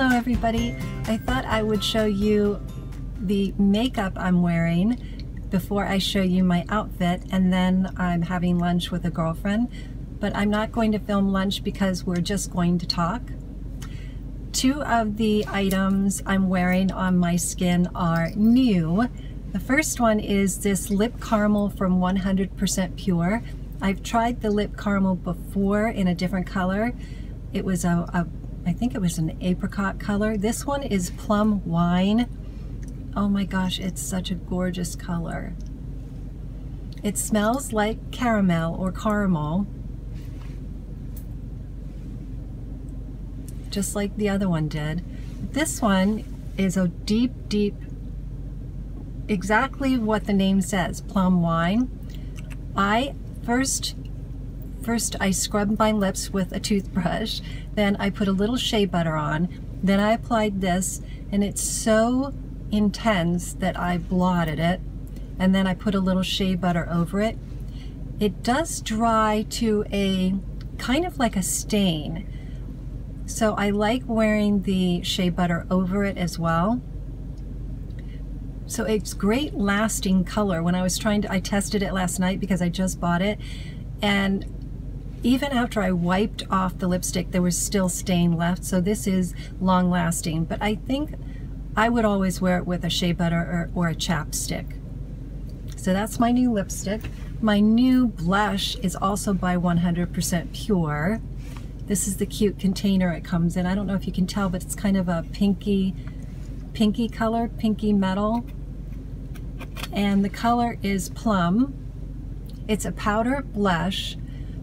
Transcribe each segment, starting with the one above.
Hello everybody. I thought I would show you the makeup I'm wearing before I show you my outfit and then I'm having lunch with a girlfriend. But I'm not going to film lunch because we're just going to talk. Two of the items I'm wearing on my skin are new. The first one is this lip caramel from 100% Pure. I've tried the lip caramel before in a different color. It was a, a I think it was an apricot color. This one is plum wine. Oh my gosh, it's such a gorgeous color. It smells like caramel or caramel. Just like the other one did. This one is a deep, deep, exactly what the name says, plum wine. I first First, I scrubbed my lips with a toothbrush. Then I put a little shea butter on. Then I applied this, and it's so intense that I blotted it. And then I put a little shea butter over it. It does dry to a kind of like a stain. So I like wearing the shea butter over it as well. So it's great lasting color. When I was trying to, I tested it last night because I just bought it. And even after I wiped off the lipstick, there was still stain left. So this is long lasting, but I think I would always wear it with a shea butter or, or a chapstick. So that's my new lipstick. My new blush is also by 100% Pure. This is the cute container it comes in. I don't know if you can tell, but it's kind of a pinky, pinky color, pinky metal. And the color is Plum. It's a powder blush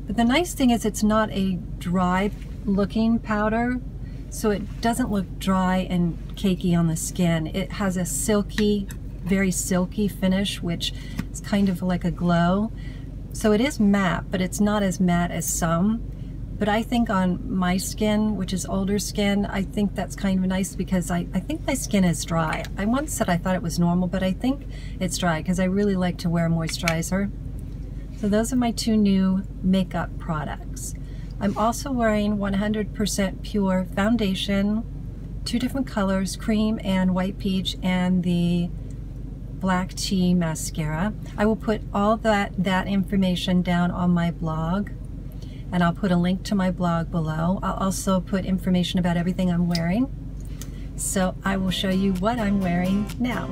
but the nice thing is it's not a dry looking powder, so it doesn't look dry and cakey on the skin. It has a silky, very silky finish, which is kind of like a glow. So it is matte, but it's not as matte as some. But I think on my skin, which is older skin, I think that's kind of nice because I, I think my skin is dry. I once said I thought it was normal, but I think it's dry because I really like to wear moisturizer. So those are my two new makeup products. I'm also wearing 100% pure foundation, two different colors, cream and white peach, and the black tea mascara. I will put all that, that information down on my blog and I'll put a link to my blog below. I'll also put information about everything I'm wearing. So I will show you what I'm wearing now.